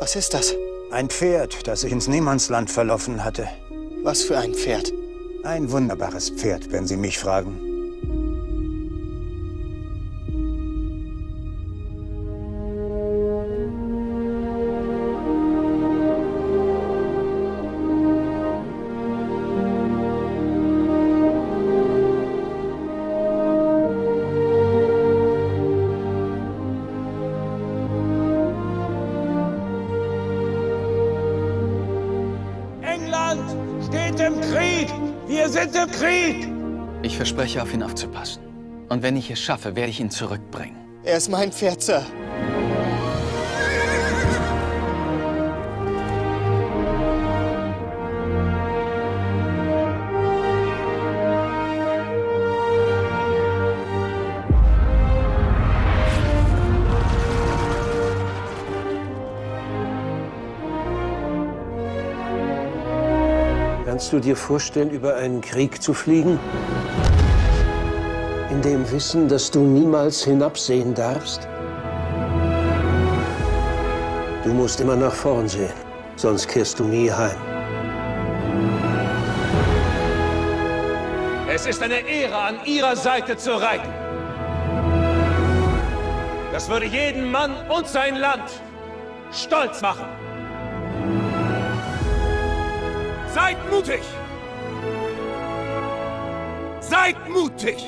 Was ist das? Ein Pferd, das sich ins Niemandsland verlaufen hatte. Was für ein Pferd? Ein wunderbares Pferd, wenn Sie mich fragen. Steht im Krieg! Wir sind im Krieg! Ich verspreche, auf ihn aufzupassen. Und wenn ich es schaffe, werde ich ihn zurückbringen. Er ist mein Pferd, Sir. Kannst du dir vorstellen, über einen Krieg zu fliegen? In dem Wissen, dass du niemals hinabsehen darfst? Du musst immer nach vorn sehen, sonst kehrst du nie heim. Es ist eine Ehre, an Ihrer Seite zu reiten. Das würde jeden Mann und sein Land stolz machen. Seid mutig! Seid mutig!